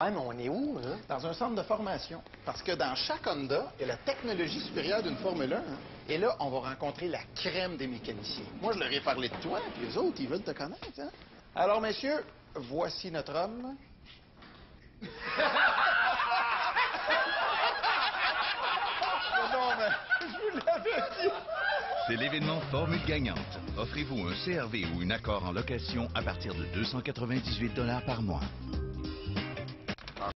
Ah, mais on est où, là? Dans un centre de formation. Parce que dans chaque Honda, il y a la technologie supérieure d'une Formule 1. Hein. Et là, on va rencontrer la crème des mécaniciens. Moi, je leur ai parlé de toi, puis les autres, ils veulent te connaître. Hein? Alors, messieurs, voici notre homme. non, mais je vous l'avais dit. C'est l'événement Formule gagnante. Offrez-vous un CRV ou une accord en location à partir de 298 dollars par mois.